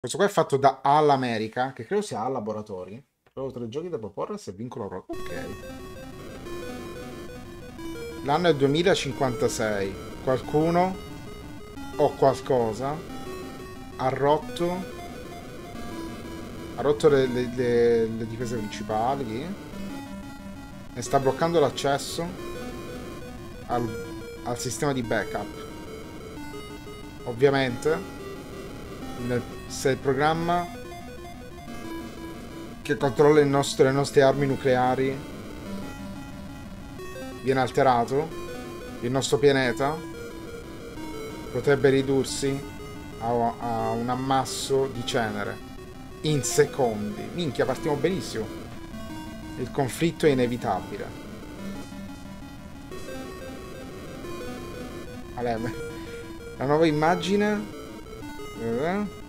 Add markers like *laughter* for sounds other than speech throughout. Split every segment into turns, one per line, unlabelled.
Questo qua è fatto da All'America, che credo sia a Laboratori. Trovo tre giochi da proporre se vincono la Ok. L'anno è 2056. Qualcuno o qualcosa ha rotto ha rotto le, le, le, le difese principali e sta bloccando l'accesso al, al sistema di backup. Ovviamente, nel, se il programma che controlla nostro, le nostre armi nucleari viene alterato, il nostro pianeta potrebbe ridursi a, a un ammasso di cenere in secondi. Minchia, partiamo benissimo. Il conflitto è inevitabile. *laughs* La nuova immagine eh,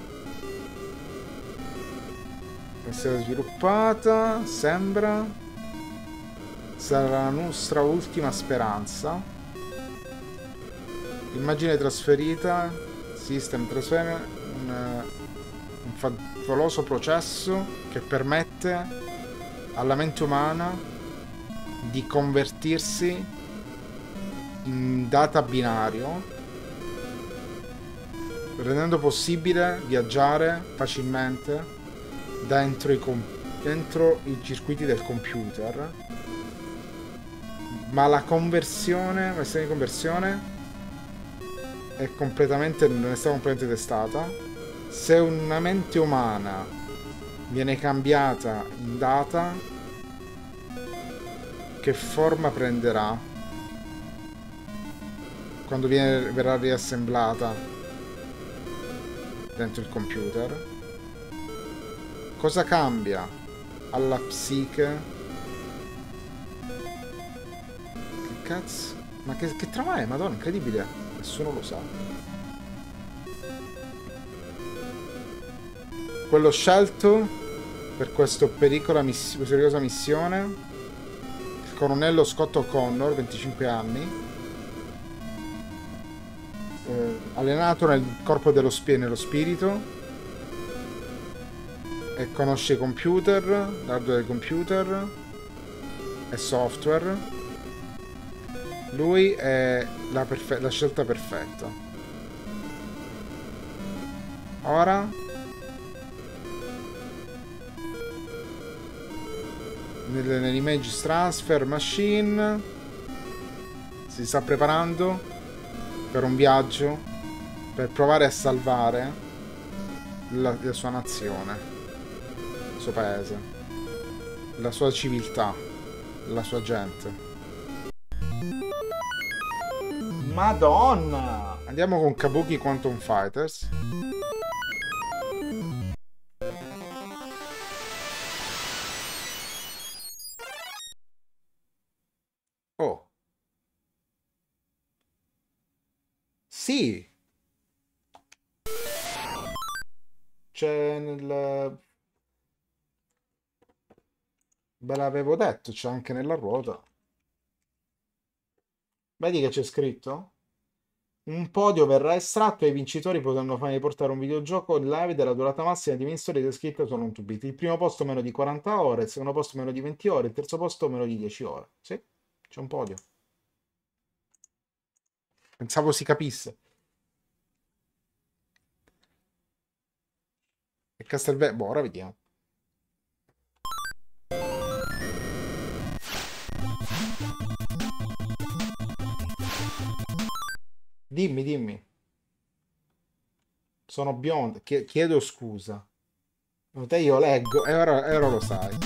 essere sviluppata sembra. Sarà la nostra ultima speranza. Immagine trasferita system trasfer un, un favoloso processo che permette alla mente umana di convertirsi in data binario rendendo possibile viaggiare facilmente dentro i, dentro i circuiti del computer. Ma la conversione la di conversione è completamente non è stata completamente testata. Se una mente umana viene cambiata in data, che forma prenderà? Quando viene, verrà riassemblata dentro il computer? Cosa cambia alla psiche? Che cazzo? Ma che, che trama è? Madonna, incredibile. Nessuno lo sa. quello scelto per questa miss pericolosa missione, il colonnello Scott O'Connor, 25 anni, eh, allenato nel corpo dello spi nello spirito, e conosce computer, l'hardware del computer e software. Lui è la, la scelta perfetta. Ora nell'image transfer machine si sta preparando per un viaggio per provare a salvare la, la sua nazione il suo paese la sua civiltà la sua gente Madonna! Andiamo con Kabuki Quantum Fighters. Sì. C'è nel... Ve l'avevo detto, c'è anche nella ruota. Vedi che c'è scritto? Un podio verrà estratto e i vincitori potranno fare portare un videogioco live della durata massima di 20 storie descritte sono un 2 Il primo posto meno di 40 ore, il secondo posto meno di 20 ore, il terzo posto meno di 10 ore. Sì, c'è un podio. Pensavo si capisse. E Castelvecchio... Boh, ora vediamo. Dimmi, dimmi. Sono biondo. Chiedo scusa. Te io leggo e ora, e ora lo sai.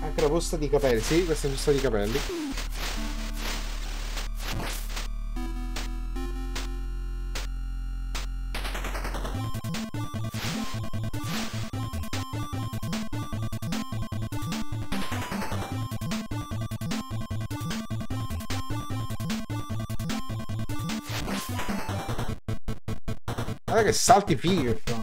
Anche la busta di capelli, sì, questa è la busta di capelli. Guarda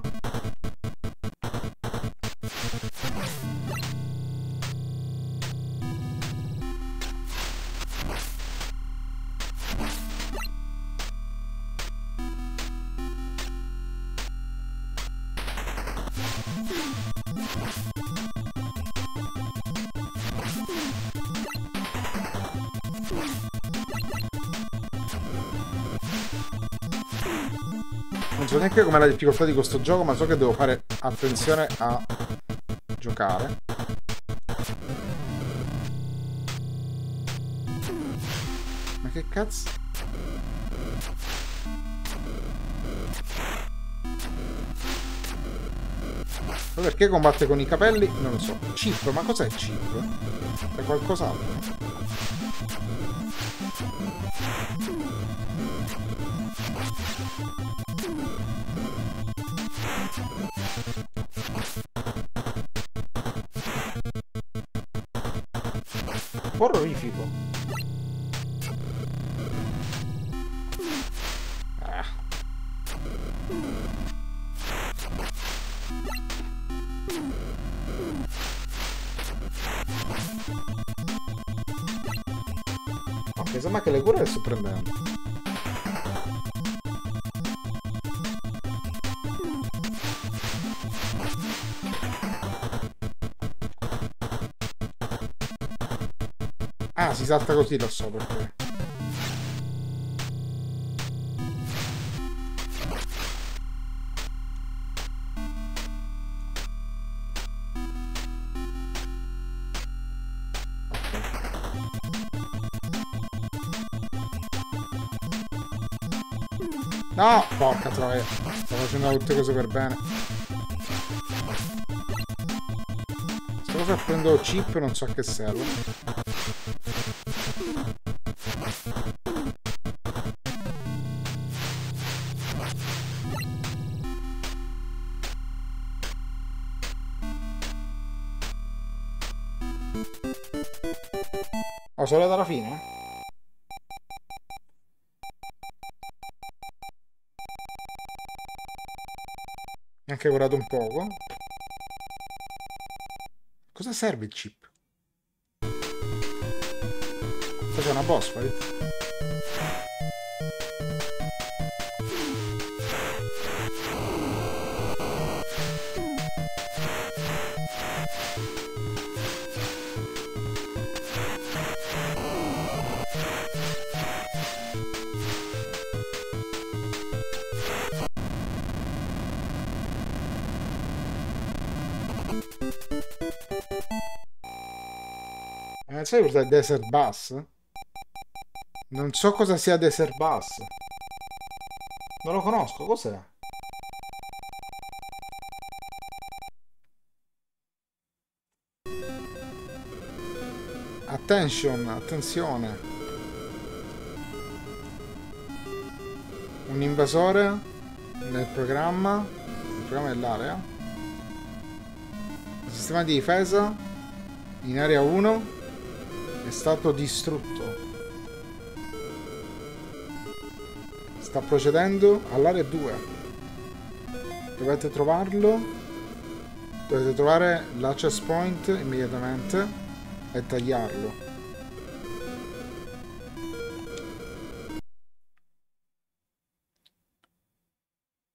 neanche com'è la difficoltà di questo gioco, ma so che devo fare attenzione a giocare. Ma che cazzo? Ma perché combatte con i capelli? Non lo so. Chip, ma cos'è chip? È qualcos'altro? people. Salta così, lo so perché. No! Porca troia. Sto facendo tutte cose per bene. Sto cosa prendo chip non so a che serve. Solo alla fine? Anche curato un poco. Cosa serve il chip? Cos'è una boss fight? Sai cos'è Desert Bus? Non so cosa sia Desert Bus. Non lo conosco, cos'è? Attention, attenzione. Un invasore nel programma. Il programma è l'area. Sistema di difesa in area 1 è stato distrutto. Sta procedendo all'area 2. Dovete trovarlo. Dovete trovare l'access point immediatamente e tagliarlo.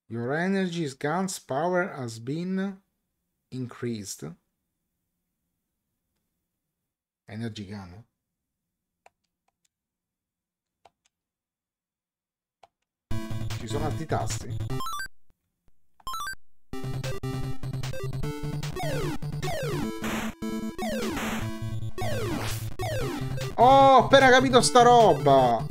Your energy's gun's power has been increased. Energy gun. Ci sono altri tasti? Oh, ho appena capito sta roba!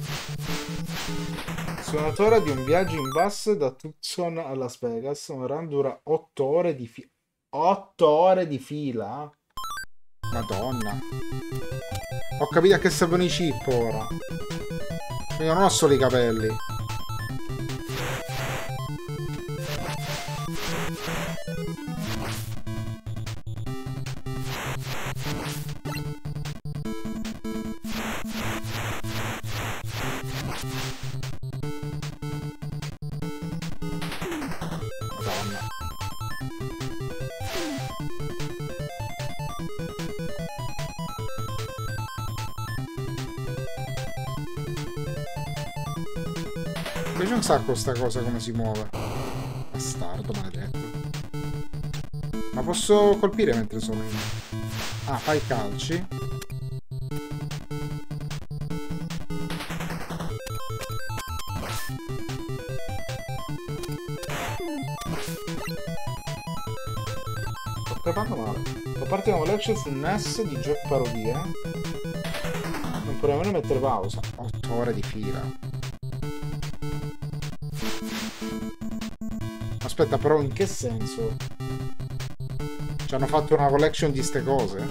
Suonatore di un viaggio in bus da Tucson a Las Vegas. Un run dura 8 ore di fila. 8 ore di fila? Madonna. Ho capito a che servono i chip ora. Io non ho solo i capelli. Mi piace un sacco sta cosa come si muove. Bastardo maledetto. Ma posso colpire mentre sono in... Ah, fai calci. Sto crepando male. Partiamo Lectures NES di gioco parodie. Non potrei nemmeno mettere pausa. 8 ore di fila. Aspetta, però in che senso? Ci hanno fatto una collection di ste cose?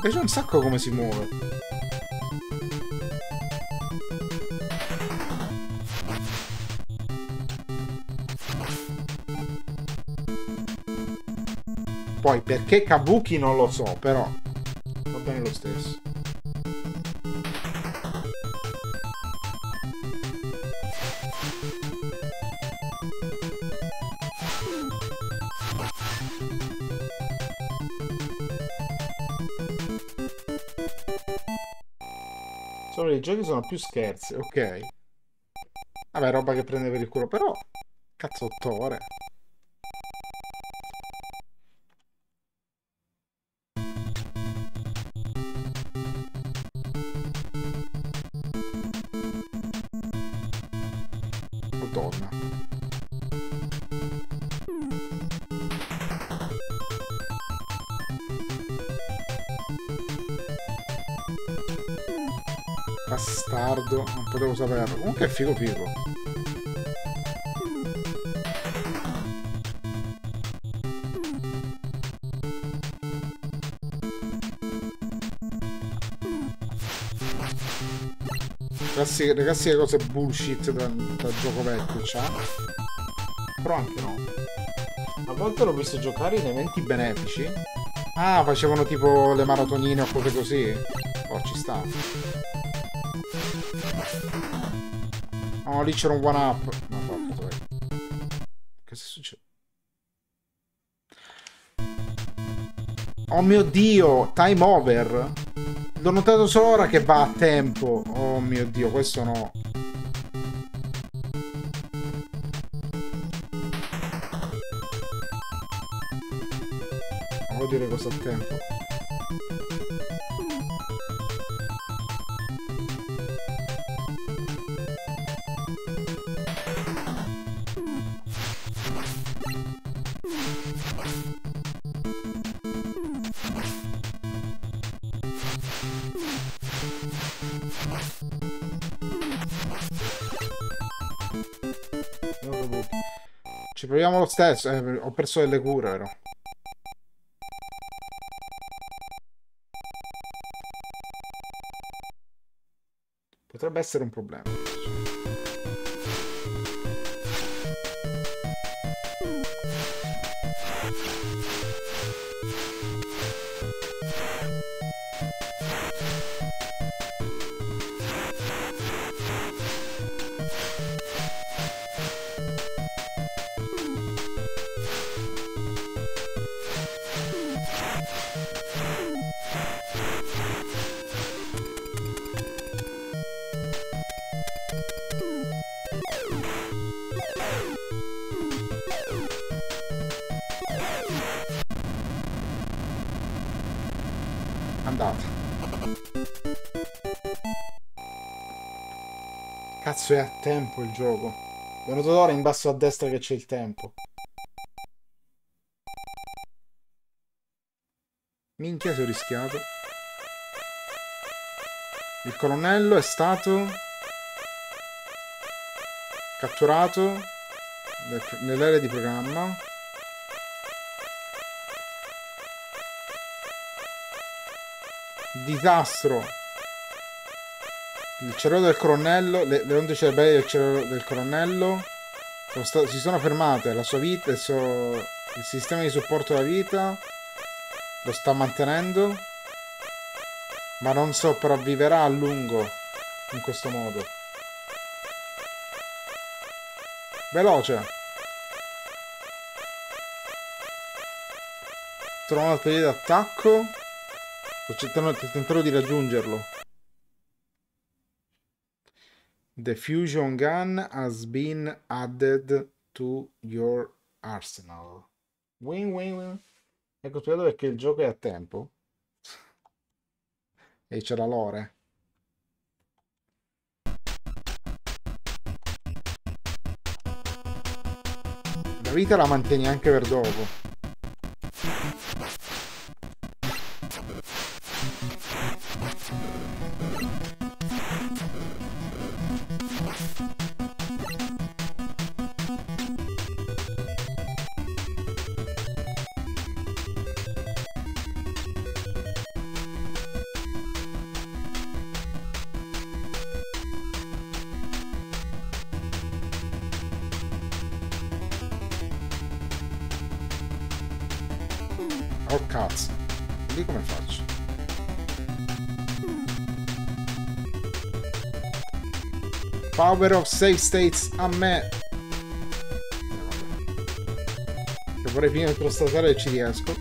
Piace un sacco come si muove. Poi perché Kabuki non lo so, però sono più scherzi, ok. Vabbè, roba che prende per il culo, però... Cazzo, 8 ore. Potevo saperlo. Comunque è figo figo. Ragazzi le cose bullshit da, da gioco vecchio, c'ha. Però anche no. A volte l'ho visto giocare in eventi benefici. Ah, facevano tipo le maratonine o cose così. Oh, ci sta. No, lì c'era un one up. No, porca Che succede? Oh mio dio, time over. L'ho notato solo ora che va a tempo. Oh mio dio, questo no. Vuol dire cosa a tempo. Ci proviamo lo stesso. Eh, ho perso delle cure, vero? Potrebbe essere un problema. Tempo il gioco. Venuto d'ora in basso a destra che c'è il tempo. Minchia se ho rischiato. Il colonnello è stato catturato nell'area di programma. Disastro Il cervello del colonnello, le, le onde cerebrali del cervello del colonnello sono si sono fermate, la sua vita, il, suo, il sistema di supporto alla vita lo sta mantenendo, ma non sopravviverà a lungo in questo modo. Veloce! Trovo una teoria d'attacco. Tenterò di raggiungerlo. The fusion gun has been added to your arsenal. Win win win. Ecco spiegato perché il gioco è a tempo. E c'è la lore. La vita la mantieni anche per dopo. Power of Save States a me. Che vorrei prima di constatare e ci riesco.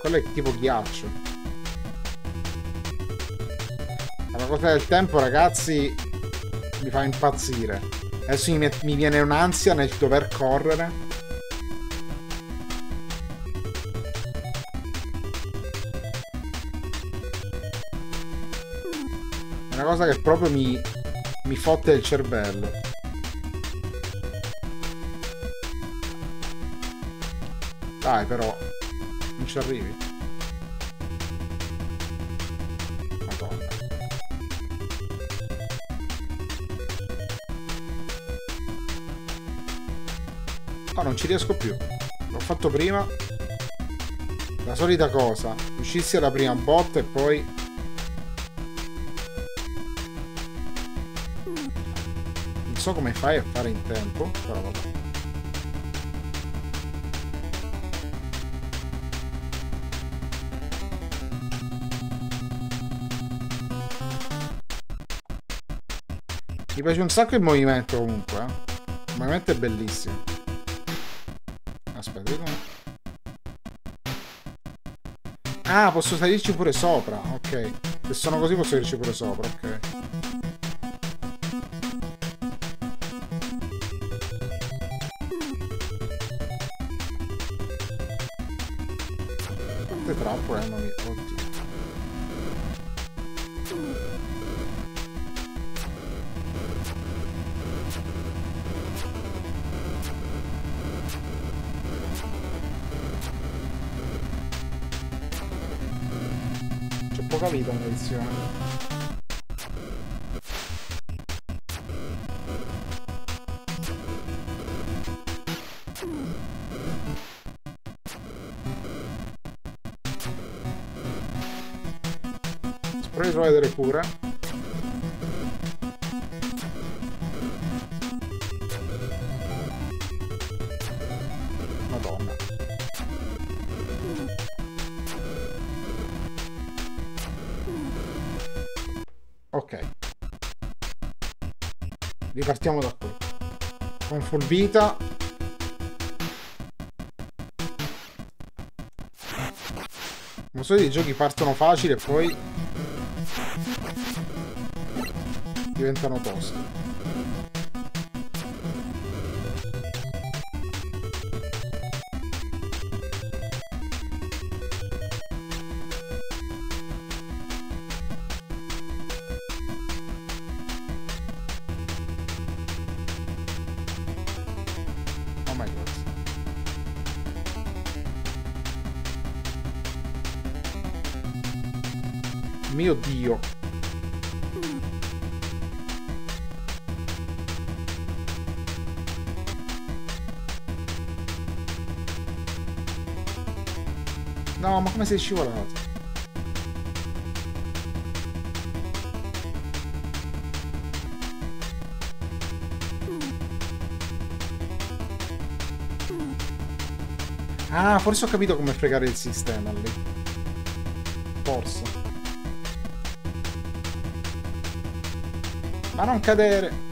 Quello è tipo ghiaccio. La cosa del tempo, ragazzi, mi fa impazzire. Adesso mi, mi viene un'ansia nel dover correre. Cosa che proprio mi, mi fotte il cervello. Dai però, non ci arrivi. Madonna. Ah, non ci riesco più. L'ho fatto prima. La solita cosa. Uscissi alla prima botta e poi so come fai a fare in tempo, però vabbè. Mi piace un sacco il movimento comunque, eh. Il movimento è bellissimo. Aspetta, come... Ah, posso salirci pure sopra, ok. Se sono così posso salirci pure sopra, ok. Pure. Madonna. Ok. Ripartiamo da qui. Con full vita. Come solito i giochi partono facili e poi diventano tosti. sei scivolato. Ah, forse ho capito come fregare il sistema lì. Forse. Ma non cadere!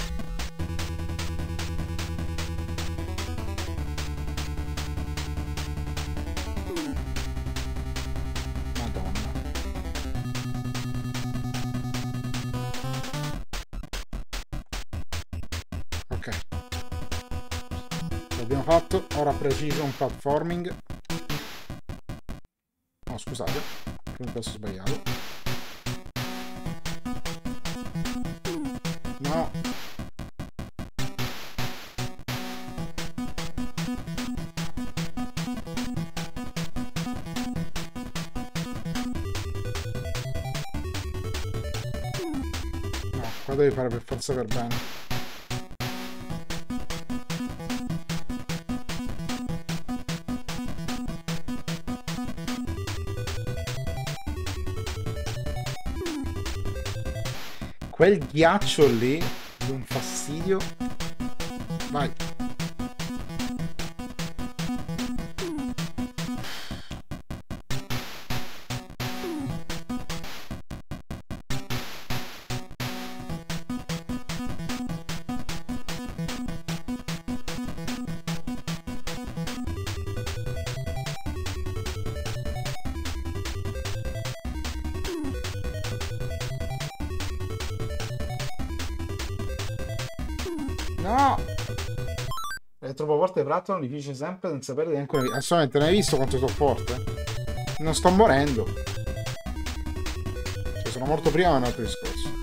Precision platforming. No scusate primo passo sbagliato. No. No qua devi fare per forza per bene quel ghiaccio lì di un fastidio. Forte Prato difficile sempre senza perdere neanche vita. Assolutamente, non hai visto quanto sono forte? Non sto morendo. Cioè, sono morto prima, ma è un altro discorso.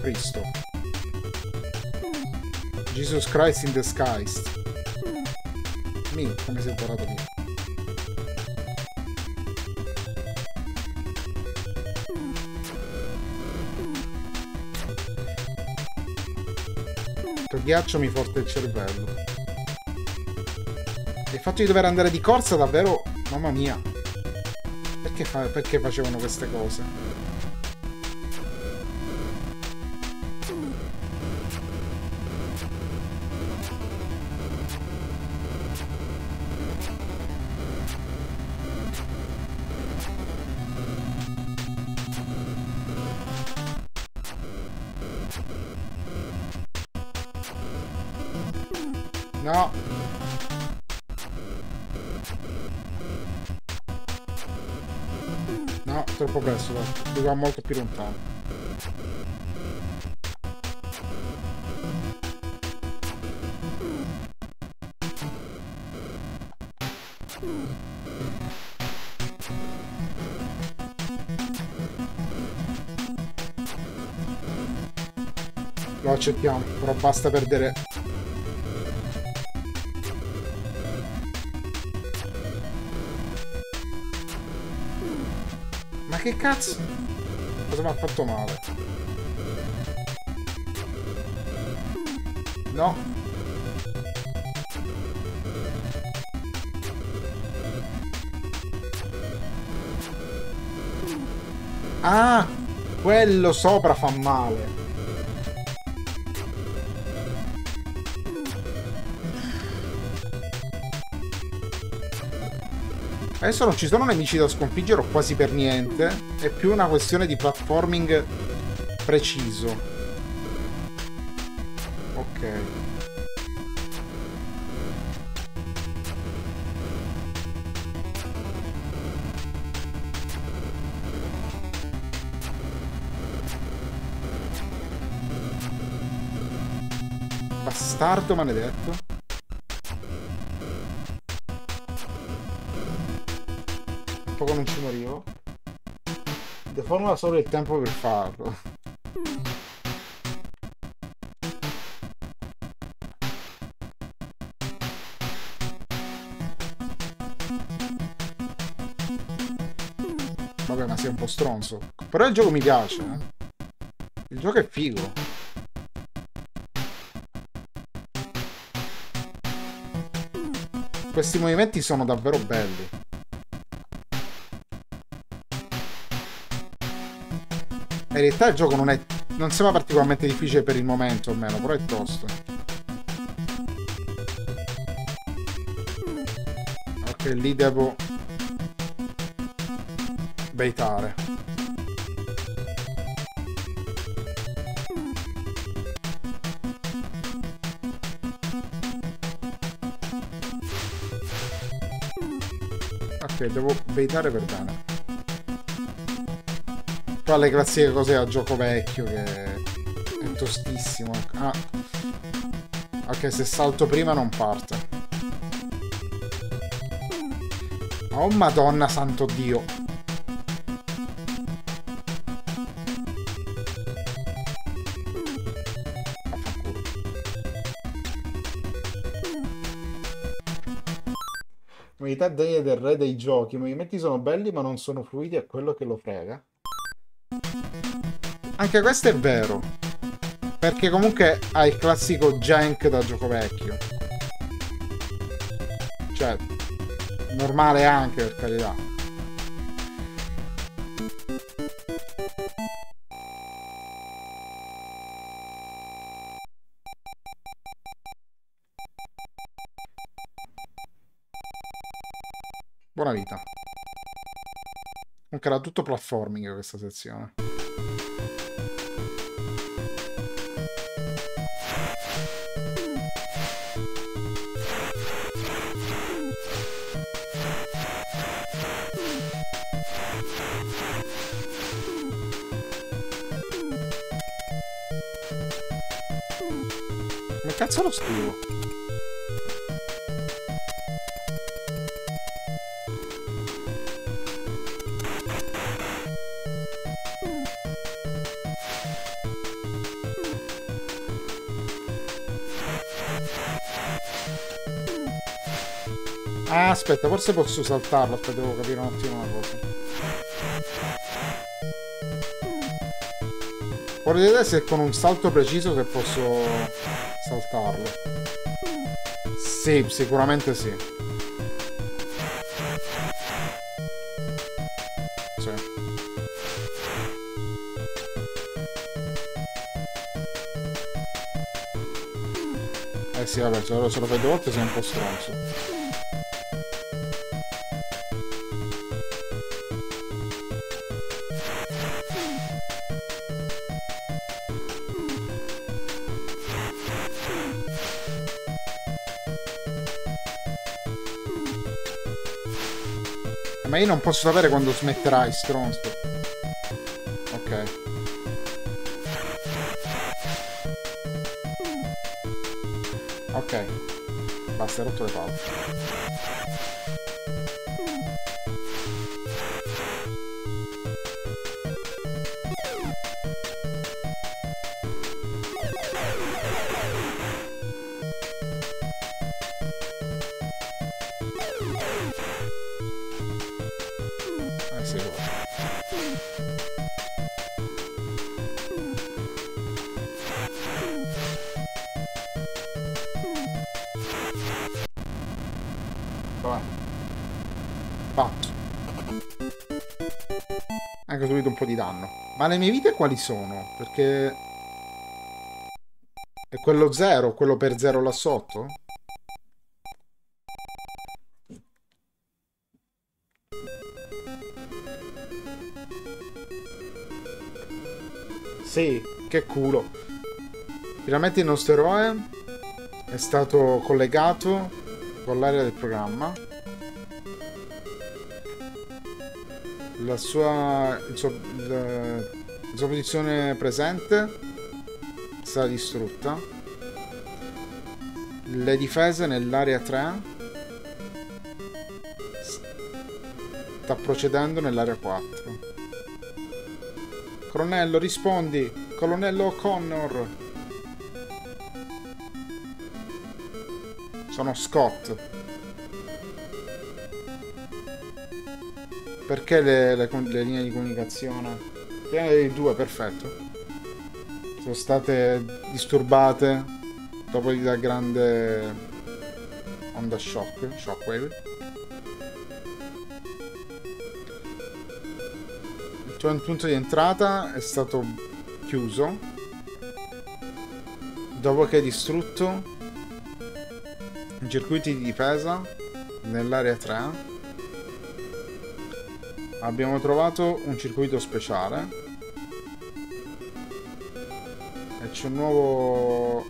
Cristo. Jesus Christ in skies. Mi, come sei imparato via. ghiaccio mi forte il cervello. il fatto di dover andare di corsa davvero... Mamma mia. Perché, fa... Perché facevano queste cose? Dai. molto più lontano. Lo accettiamo, però basta perdere che cazzo? Mi ha male? No. Ah! Quello sopra fa male. Adesso non ci sono nemici da sconfiggere o quasi per niente. È più una questione di platforming preciso. Ok. Bastardo maledetto. Ci morivo. Deforma solo il tempo per farlo. Vabbè, ma sei un po' stronzo. Però il gioco mi piace, eh. Il gioco è figo. Questi movimenti sono davvero belli. In realtà il gioco non è... Non sembra particolarmente difficile per il momento, almeno, però è tosto. Ok, lì devo... Baitare. Ok, devo baitare per bene. Però le classiche cose a gioco vecchio che è tostissimo. Ah. Ok, se salto prima non parte. Oh madonna santo dio. Novità degne del re dei giochi. I movimenti sono belli ma non sono fluidi, è quello che lo frega. Anche questo è vero. Perché comunque ha il classico jank da gioco vecchio. Cioè, normale anche per carità. Buona vita. Comunque era tutto platforming questa sezione. Cazzo lo scrivo? Ah, aspetta, forse posso saltarlo. Aspetta, devo capire un attimo una cosa. Vorrei vedere se con un salto preciso se posso saltarlo. Sì, sicuramente sì. Sì. Eh sì, vabbè, se lo fai due volte sei un po' stronzo. Io non posso sapere quando smetterai, stronzo. Ok. Ok. Basta, hai rotto le palle. Ma le mie vite quali sono? Perché... È quello zero, quello per zero là sotto? Sì, che culo. Finalmente il nostro eroe è stato collegato con l'area del programma la sua, suo, la, la sua posizione presente sarà distrutta. Le difese nell'area 3 sta procedendo nell'area 4. Colonnello, rispondi! Colonnello O'Connor! Sono Scott. Perché le, le, le linee di comunicazione? Prima dei due, perfetto. Sono state disturbate dopo la grande onda shock, shockwave. Il il punto di entrata è stato chiuso dopo che hai distrutto i circuiti di difesa nell'area 3 abbiamo trovato un circuito speciale e c'è un nuovo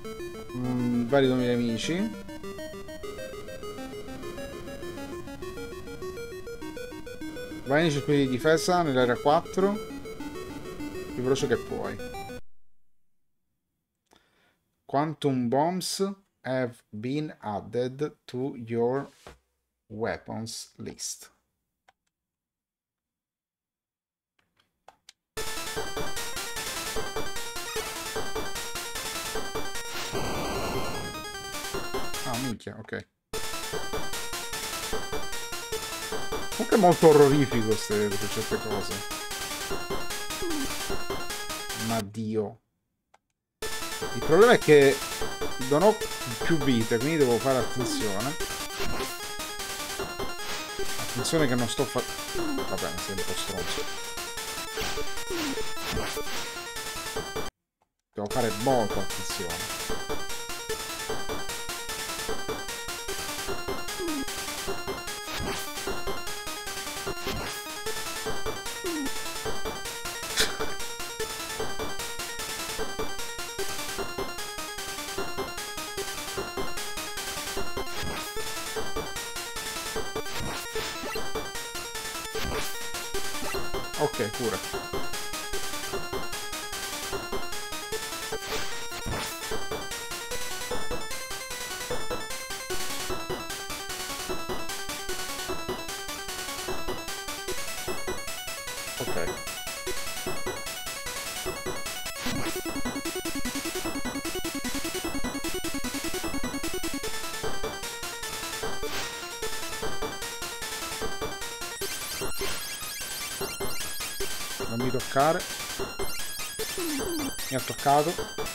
un valido nemici Vai nei circuiti di difesa nell'area 4. Più veloce che puoi. Quantum bombs have been added to your weapons list. Minchia, ok. Comunque è molto orrorifico queste, certe cose. Ma Dio. Il problema è che non ho più vite, quindi devo fare attenzione. Attenzione che non sto facendo... Vabbè, sei un po' stronzo. Devo fare molto attenzione. Ok, Mi ha toccato.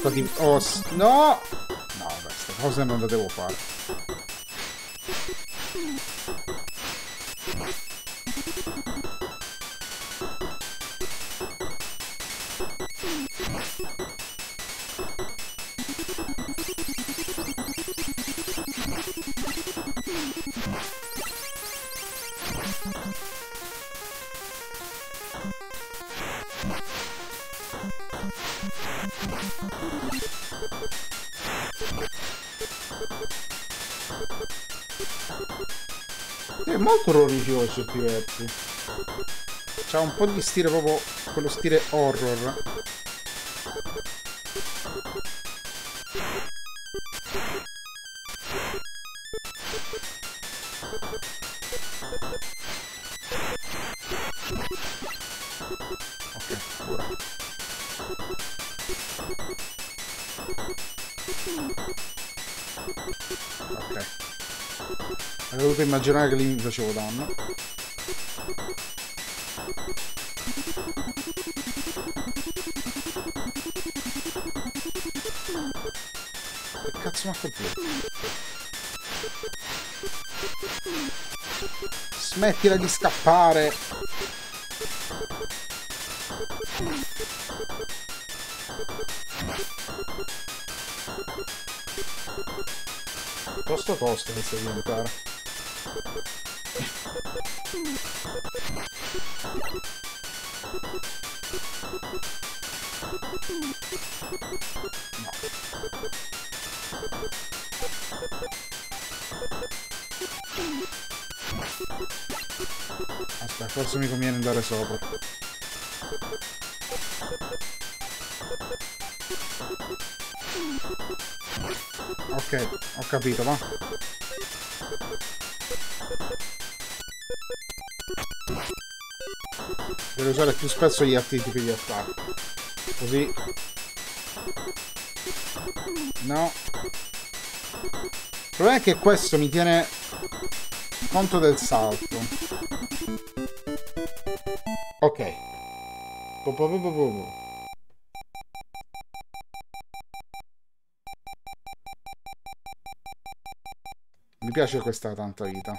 Volta di... Oh, no! No, queste cose non le devo fare. È molto orrorificoso qui versi. C'ha un po' di stile proprio quello stile horror. Dovuto immaginare che lì mi facevo danno. Che cazzo mi ha colpito? Smettila di scappare! Costo costo inizia a diventare. Forse mi conviene andare sopra. Ok, ho capito, va. Devo usare più spesso gli altri tipi di attacco. Così. No. Il problema è che questo mi tiene conto del salto. Po. Mi piace questa tanta vita.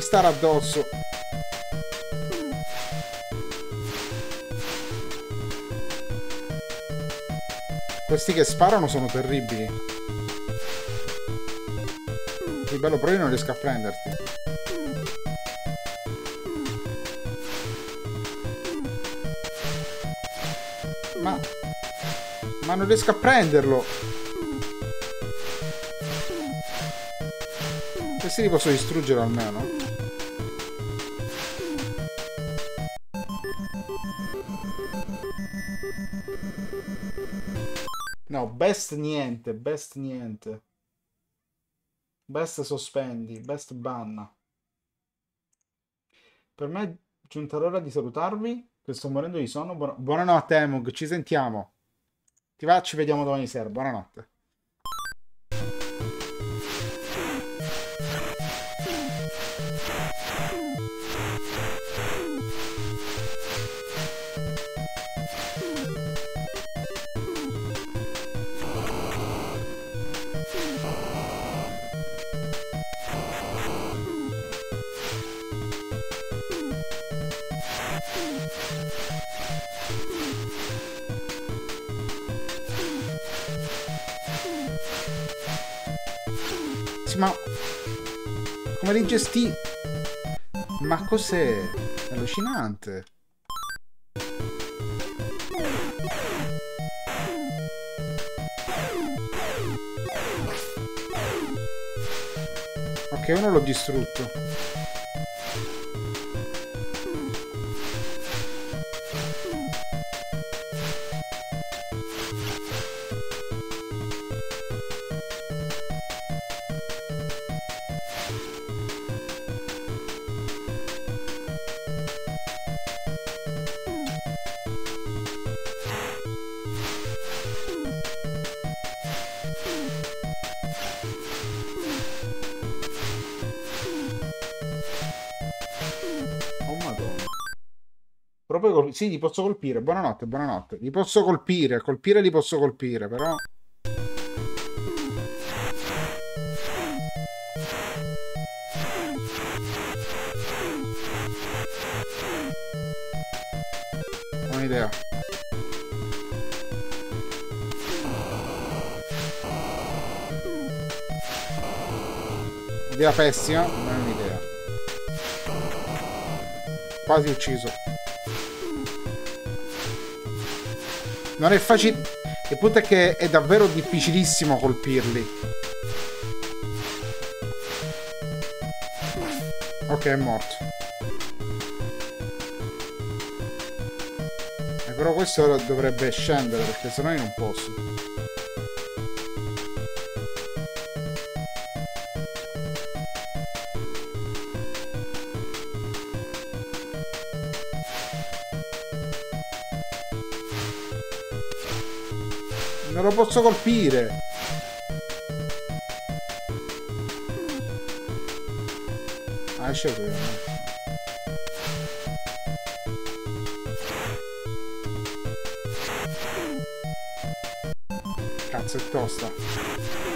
stare addosso. Questi che sparano sono terribili. Che bello, però io non riesco a prenderti. Ma... Ma non riesco a prenderlo. Questi li posso distruggere almeno. Best niente, best niente. Best sospendi, best banna. Per me è giunta l'ora di salutarvi, sto morendo di sonno. Buona... Buonanotte Emug, ci sentiamo. Ti va, ci vediamo domani sera. Buonanotte. Come li gesti... Ma cos'è? È allucinante. Ok, uno l'ho distrutto. Sì, li posso colpire. Buonanotte, buonanotte. Li posso colpire. Colpire li posso colpire, però... Un'idea. Idea pessima, non è un'idea. Quasi ucciso. Non è facile... Il punto è che è davvero difficilissimo colpirli. Ok, è morto. E però questo dovrebbe scendere perché sennò io non posso. Lo posso colpire. Ah, esce qui. Cazzo è tosta.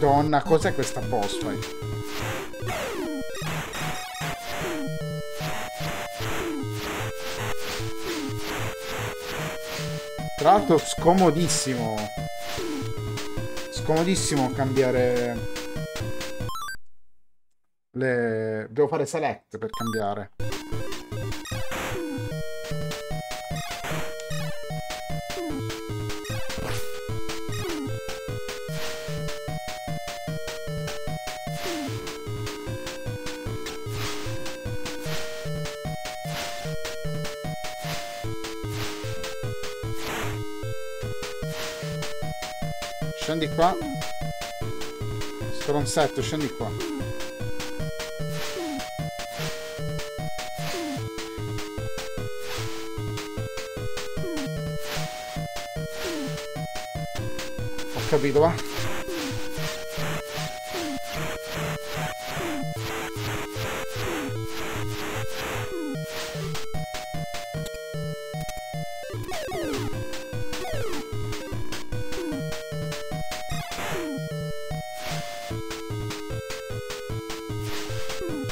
Madonna, cos'è questa boss fight? Tra l'altro scomodissimo. Scomodissimo cambiare le... Devo fare select per cambiare. Qua. Stronzetto, scendi qua. capito, va?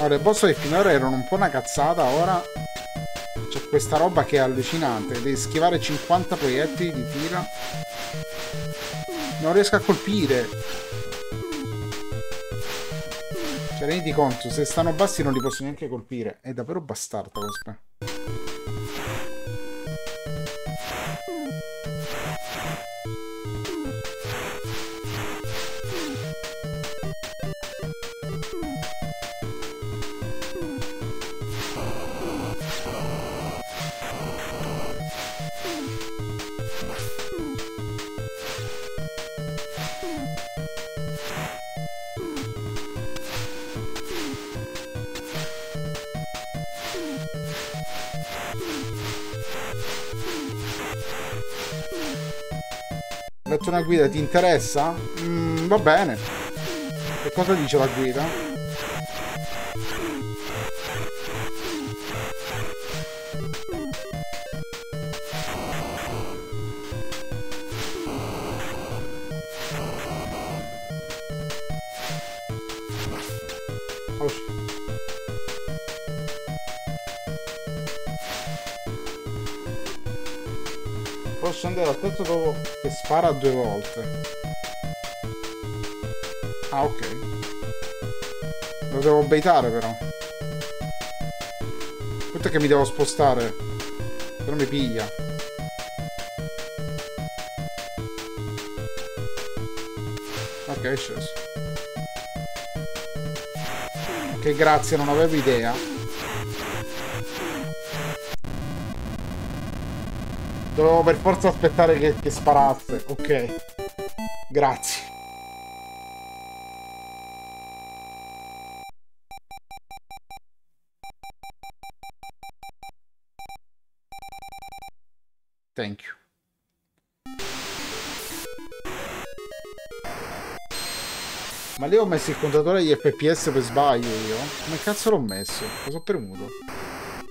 Ora, i boss che finora erano un po' una cazzata, ora c'è questa roba che è allucinante. Devi schivare 50 proiettili di fila. Non riesco a colpire. Cioè, rendi conto, se stanno bassi non li posso neanche colpire. È davvero bastardo, Cospe. Guida, ti interessa? Mm, va bene. Che cosa dice la guida? Scendere al terzo dopo che spara due volte. Ah, ok. Lo devo baitare però. Aspetta che mi devo spostare. Però mi piglia. Ok, è sceso. Ok, grazie, non avevo idea. Dovevo per forza aspettare che, che sparasse. Ok. Grazie. Thank you. Ma lì ho messo il contatore degli FPS per sbaglio io? Come cazzo l'ho messo? Cosa ho premuto?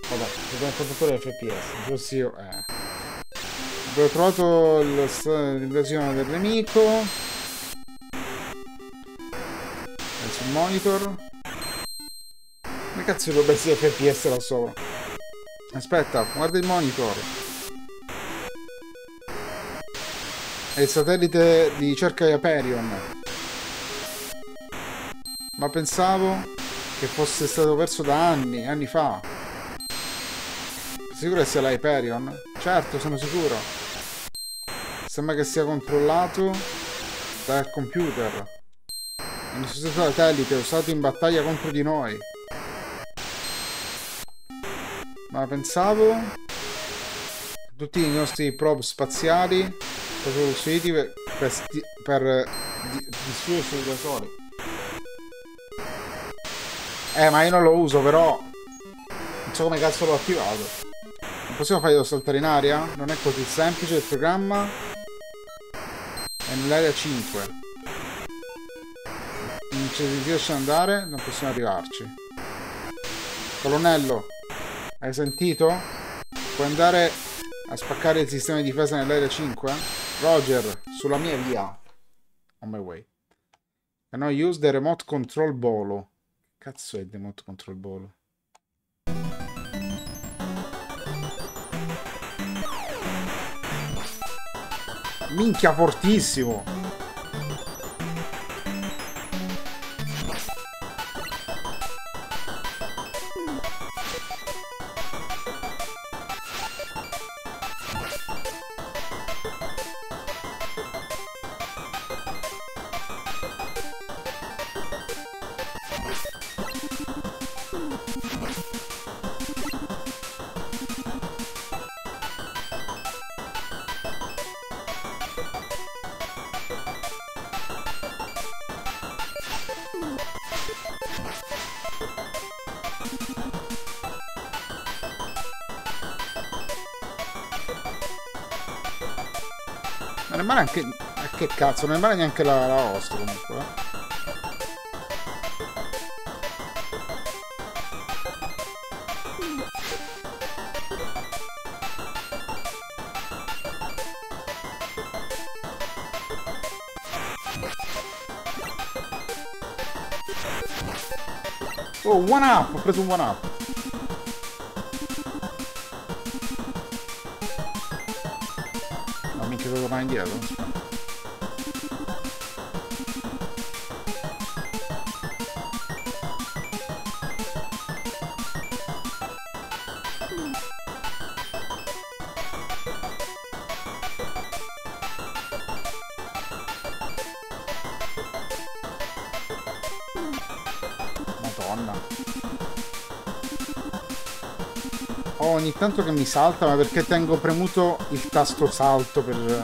Vabbè, ho il contatore degli FPS, giusto io, eh. Abbiamo trovato l'invasione del nemico. Sul monitor. Come cazzo dovrebbe essere FPS là sopra? Aspetta, guarda il monitor. È il satellite di cerca di Aperion. Ma pensavo che fosse stato perso da anni, anni fa. Sicuro che sia la Hyperion? Certo, sono sicuro. Sembra che sia controllato dal computer. Il nostro satellite è usato in battaglia contro di noi. Ma pensavo... Tutti i nostri probe spaziali sono costruiti per, per, per di, distruggere da soli. Eh, ma io non lo uso, però... Non so come cazzo l'ho attivato. Non possiamo farlo saltare in aria? Non è così semplice il programma. È nell'area 5. Non ci riesce ad andare, non possiamo arrivarci. Colonnello, hai sentito? Puoi andare a spaccare il sistema di difesa nell'area 5? Roger, sulla mia via. On my way. Eh no, use the remote control bolo. Cazzo è il remote control bolo? Minchia fortissimo! Cazzo, non è male neanche la, la host comunque. Eh. Oh, one up! Ho preso un one up. No, minchia, devo tornare indietro. Tanto che mi salta, ma perché tengo premuto il tasto salto per...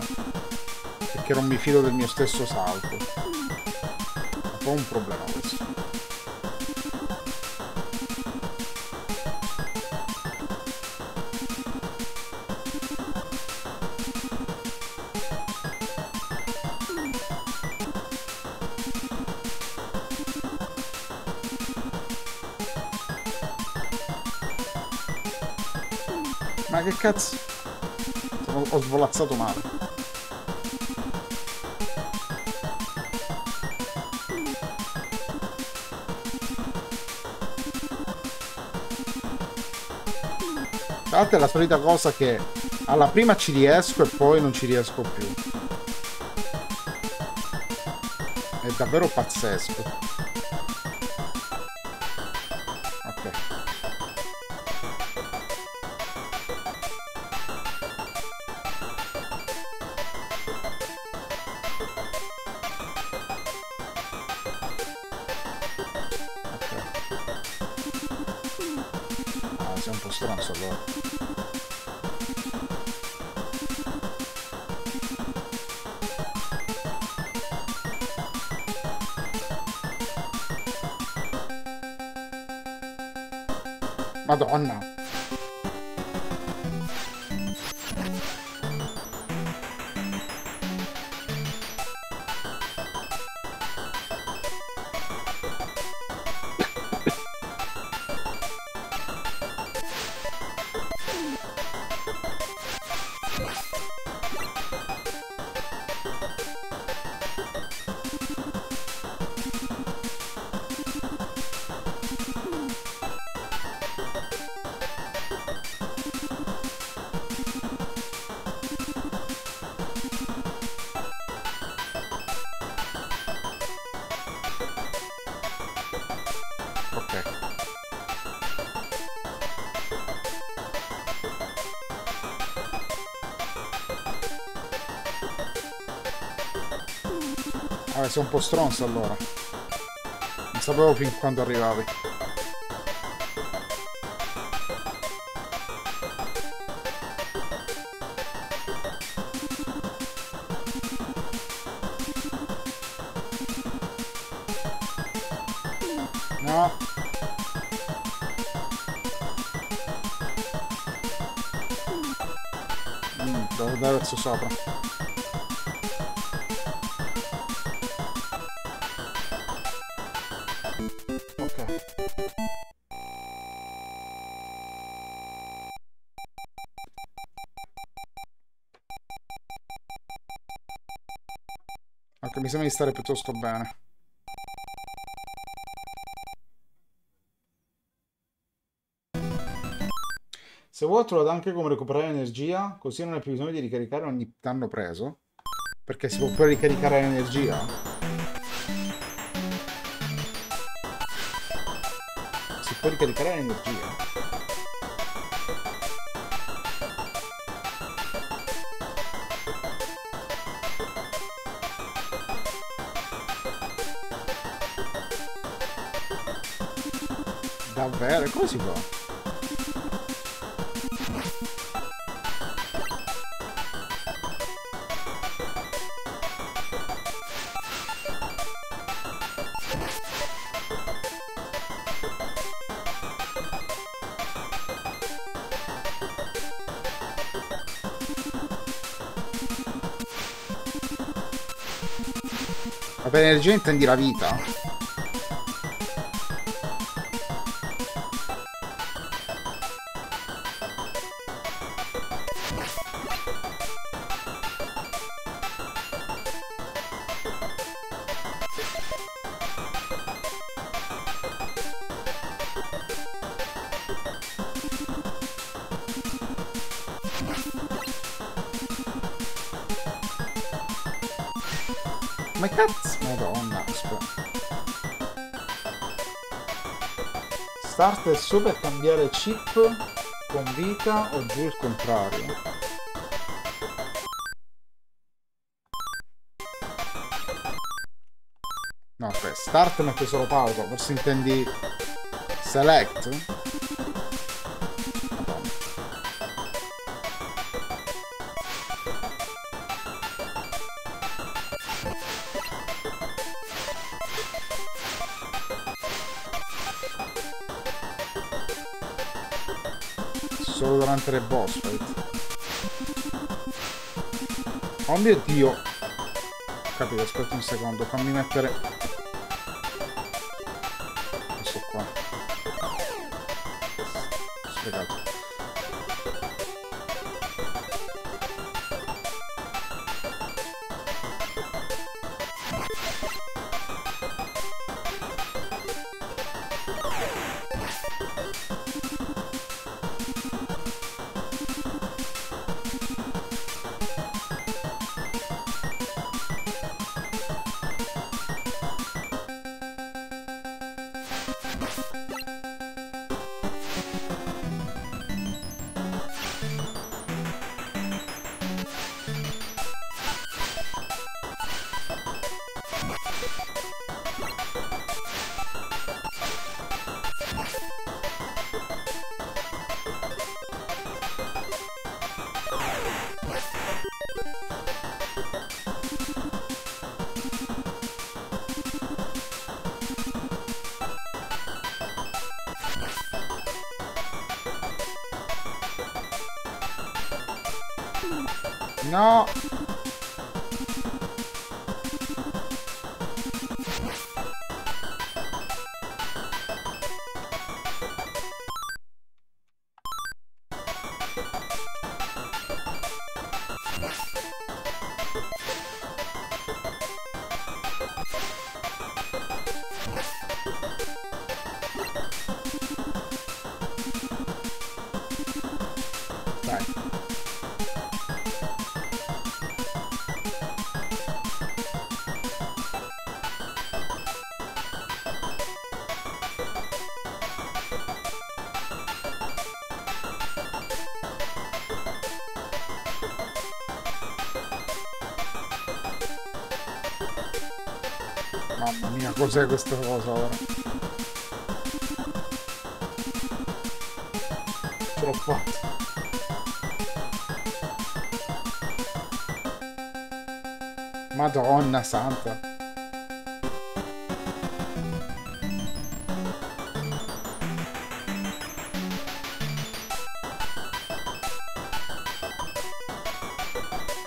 Perché non mi fido del mio stesso salto. Un po' un problema questo. Cazzo? Ho, ho svolazzato male. Tra l'altro è la solita cosa che alla prima ci riesco e poi non ci riesco più. È davvero pazzesco. Ah, sei un po' stronzo allora. Non sapevo fin quando arrivavi. Mm, devo andare verso sopra. sembra di stare piuttosto bene. Se vuoi te anche come recuperare energia, così non hai più bisogno di ricaricare ogni danno preso. Perché si può pure ricaricare l'energia. Si può ricaricare l'energia. Davvero? Come si fa? per energia intendi la vita? Ma cazzo, madonna, aspetta. Start è su per cambiare chip con vita o giù il contrario. No, aspetta, start mette solo pausa, forse intendi select? Battere boss fight. Oh mio dio! Capito, aspetta un secondo, fammi mettere... cos'è questa cosa ora. Fatta. Madonna santa.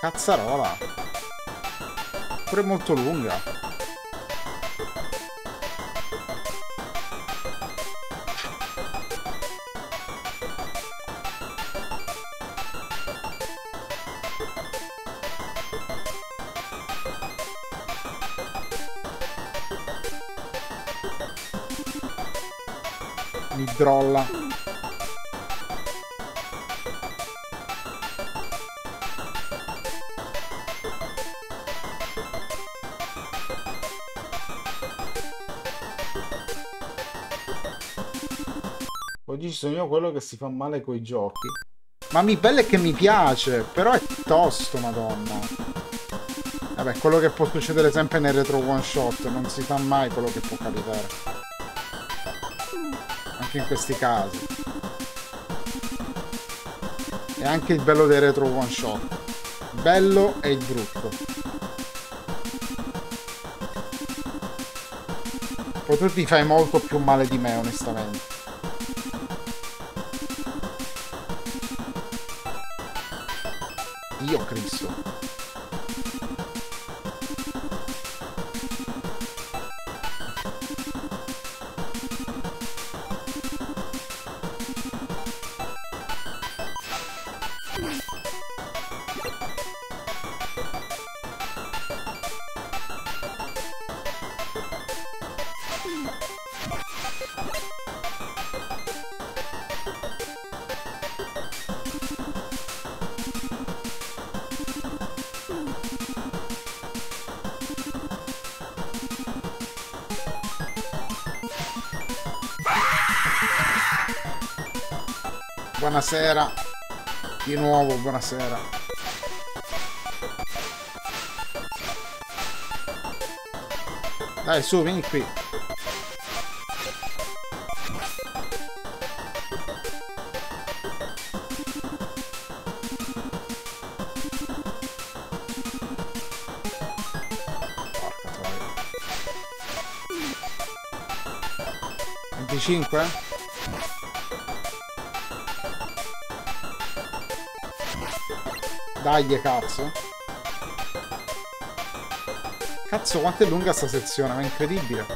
Cazzarola. Pure molto lunga. crolla. Oggi sono io quello che si fa male coi giochi. Ma mi pelle che mi piace, però è tosto, madonna. Vabbè, quello che può succedere sempre nel retro one shot, non si fa mai quello che può capitare. Anche in questi casi. E anche il bello dei retro one shot. Bello e il brutto. Poi tu ti fai molto più male di me, onestamente. Dio Cristo. Buonasera. Di nuovo, buonasera. Dai, su, vieni qui. Porca troia. 25? Dai, cazzo. Cazzo, quanto è lunga sta sezione, ma è incredibile.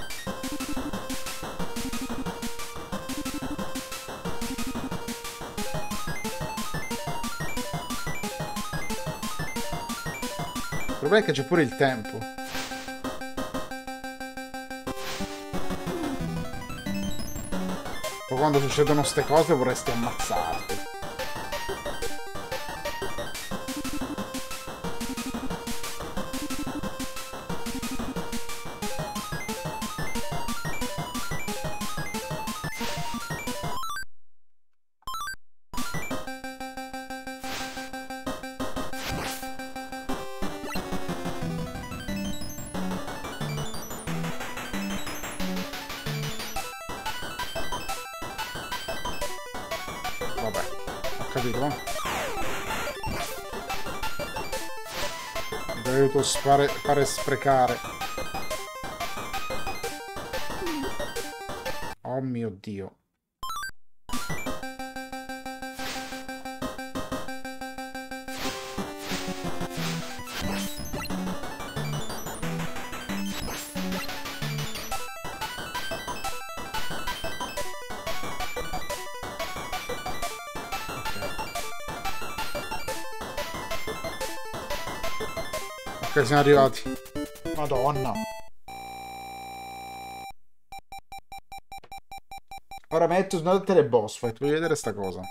Il problema è che c'è pure il tempo. Poi quando succedono ste cose vorresti ammazzarti. Fare, fare sprecare. Oh mio Dio. Ok, siamo arrivati. Madonna. Ora metto tutte le boss fight, voglio vedere sta cosa.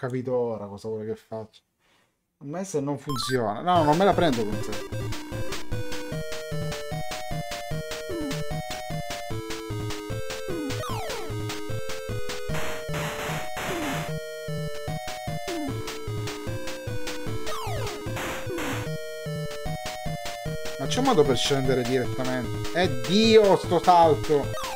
Capito ora cosa vuole che faccia. A me se non funziona. No, non me la prendo con te. Ma c'è un modo per scendere direttamente? Eh Dio, sto salto!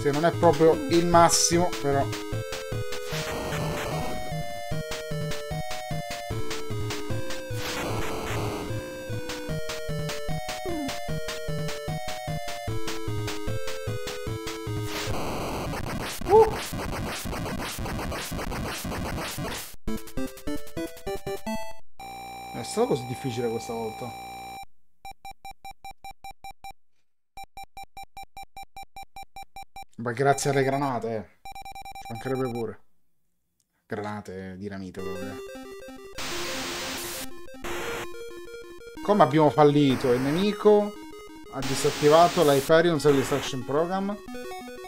Se non è proprio il massimo, però difficile questa volta. Grazie alle granate, eh. Ci mancherebbe pure. Granate, dinamite proprio. Come abbiamo fallito? Il nemico ha disattivato l'Hyperion Cell Destruction Program.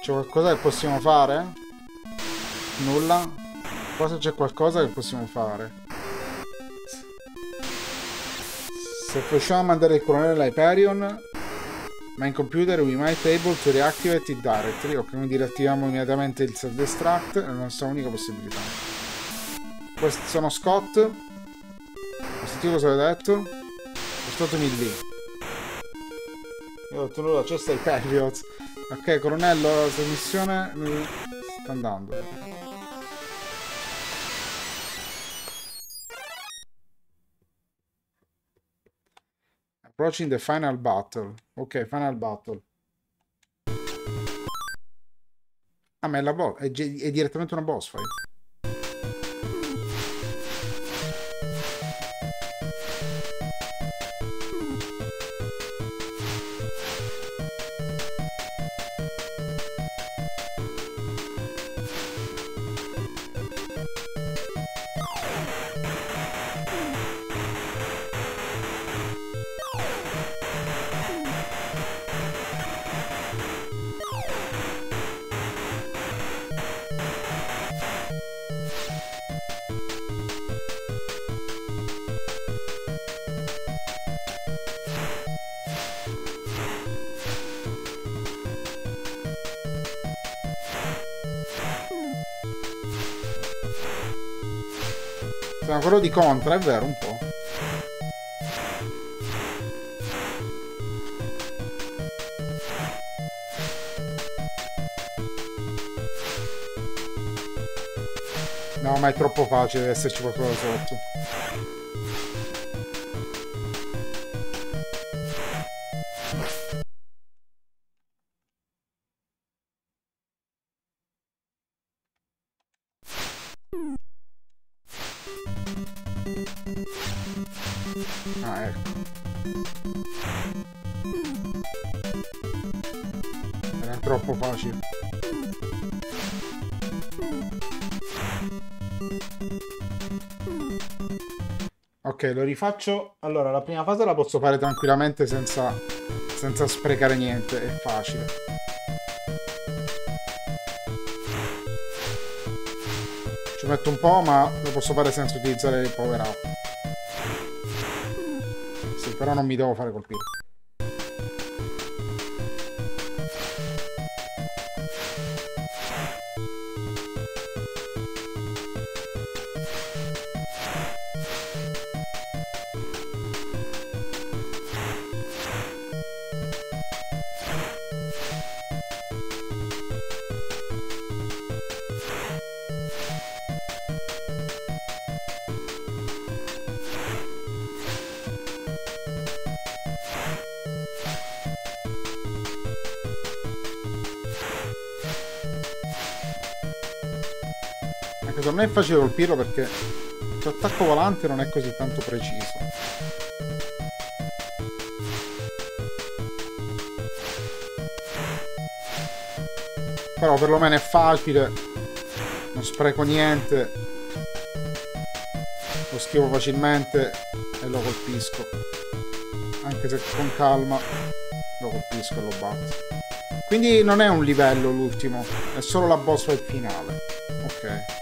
C'è qualcosa che possiamo fare? Nulla? Forse c'è qualcosa che possiamo fare. Se riusciamo a mandare il colonnello Hyperion, main computer we might able to reactivate it directly. Ok, quindi riattiviamo immediatamente il self-destruct, è la nostra unica possibilità. Questi sono Scott. Ho sentito cosa avete detto? Portatemi lì. Io ho ottenuto l'accesso ai Patriots. Ok, colonnello, la sua missione sta andando. Approaching the final battle. Ok, final battle. Ah, ma è la boss. È, è direttamente una boss fight. Quello di Contra, è vero, un po'. No, ma è troppo facile esserci qualcosa sotto. Rifaccio. Allora, la prima fase la posso fare tranquillamente senza, senza sprecare niente, è facile. Ci metto un po', ma lo posso fare senza utilizzare il power up. Sì, però non mi devo fare colpire. Facile colpirlo perché il suo attacco volante non è così tanto preciso. Però perlomeno è facile, non spreco niente, lo schivo facilmente e lo colpisco. Anche se con calma lo colpisco e lo batto. Quindi non è un livello l'ultimo, è solo la boss fight finale. Ok.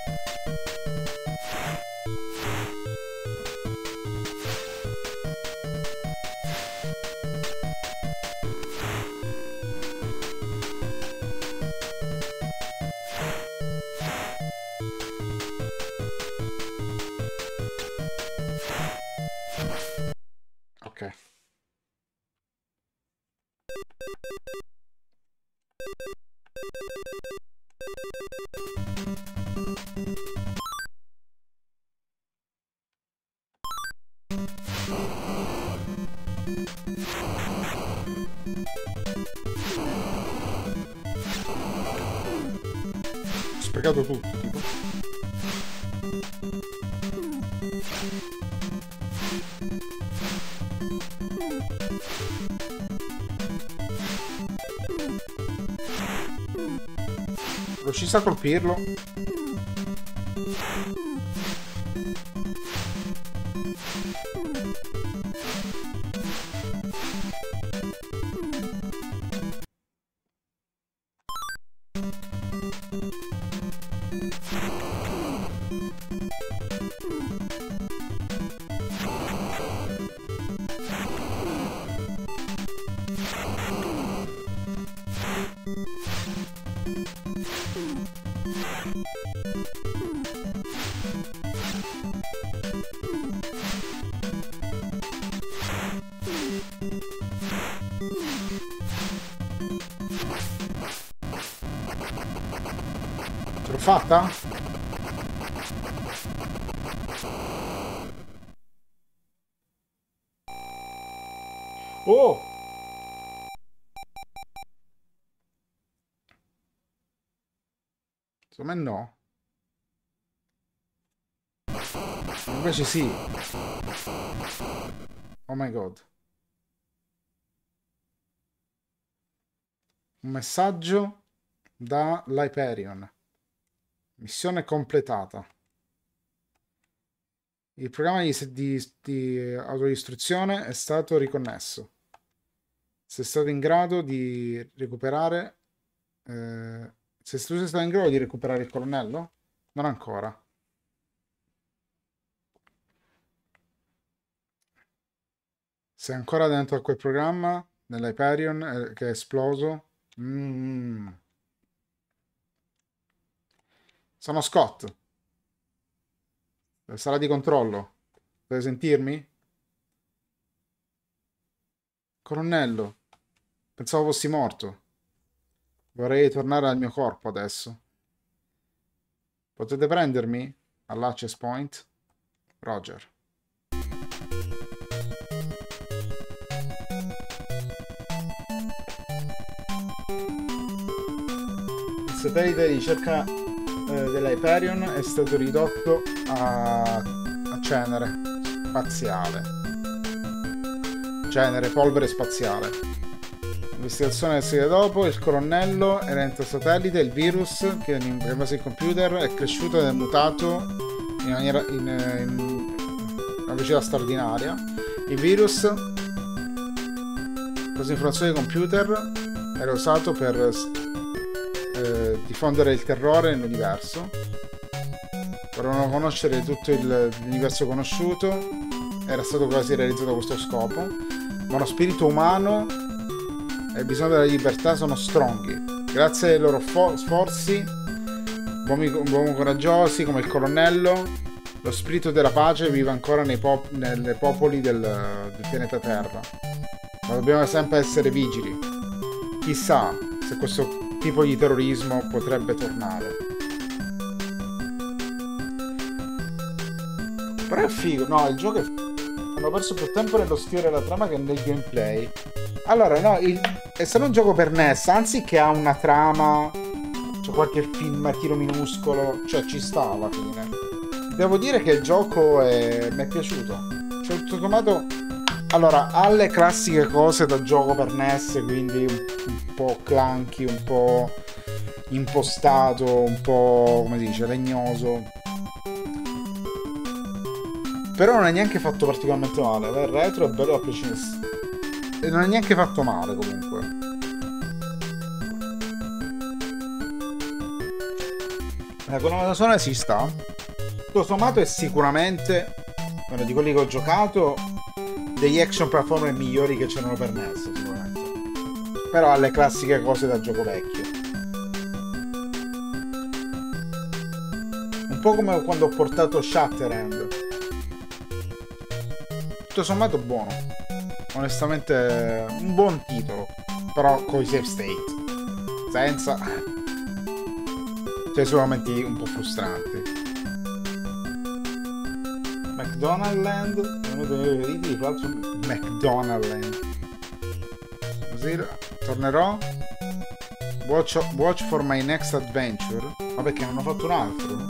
Ci sa colpirlo? Oh! Secondo me no. Invece sì. Oh my god. Un messaggio da Hyperion. Missione completata. Il programma di, di, di autodistruzione è stato riconnesso. Sei stato in grado di recuperare... Eh, sei stato in grado di recuperare il colonnello? Non ancora. Sei ancora dentro a quel programma nell'Hyperion eh, che è esploso? Mm. Sono Scott. Sala di controllo. Puoi sentirmi? Colonnello. Pensavo fossi morto. Vorrei tornare al mio corpo adesso. Potete prendermi? All'access point? Roger. Il satellite di ricerca eh, dell'Hyperion è stato ridotto a, a cenere spaziale. Cenere, polvere spaziale. Investigazione del serie dopo, il colonnello era satellite, il virus che è invaso il computer è cresciuto ed è mutato in maniera in, in una velocità straordinaria. Il virus, questa informazione del computer, era usato per eh, diffondere il terrore nell'universo. Volevano conoscere tutto l'universo conosciuto, era stato quasi realizzato a questo scopo, ma lo spirito umano e il bisogno della libertà sono stronghi. Grazie ai loro sforzi, uomini, coraggiosi come il colonnello, lo spirito della pace vive ancora nei, pop popoli del, del pianeta Terra. Ma dobbiamo sempre essere vigili. Chissà se questo tipo di terrorismo potrebbe tornare. Però è figo, no, il gioco è hanno perso più tempo nello scrivere la trama che nel gameplay. Allora, no, il... essendo un gioco per NES, anziché ha una trama, c'è qualche filmatino minuscolo, cioè ci sta alla fine. Devo dire che il gioco è... mi è piaciuto. Cioè, tutto sommato, allora, ha le classiche cose da gioco per NES, quindi un, un po' clunky, un po' impostato, un po' come si dice, legnoso. Però non è neanche fatto particolarmente male. Il retro è bello a prescindere. E non è neanche fatto male comunque. La colonna sonora si sta. Tutto sommato è sicuramente, uno di quelli che ho giocato, degli action platformer migliori che c'erano per NES, sicuramente. Però ha le classiche cose da gioco vecchio. Un po' come quando ho portato Shatterhand. Tutto sommato buono. Onestamente un buon titolo. Però con i save state. Senza... Cioè, sono momenti un po' frustranti. McDonald Land. È uno dei miei preferiti, tra l'altro McDonald Land. Così tornerò. Watch, watch for my next adventure. Ma perché non ho fatto un altro?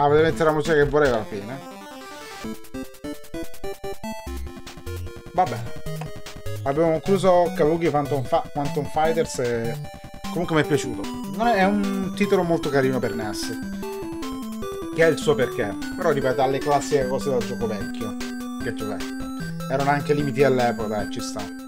Ah, poteva mettere la musica che voleva alla fine. Va bene. Abbiamo concluso Kabuki Phantom, Phantom Fighters e comunque mi è piaciuto. È, un titolo molto carino per NES. Che ha il suo perché. Però ripeto, alle classiche cose del gioco vecchio. Che giocare. Erano anche limiti all'epoca, dai, ci sta.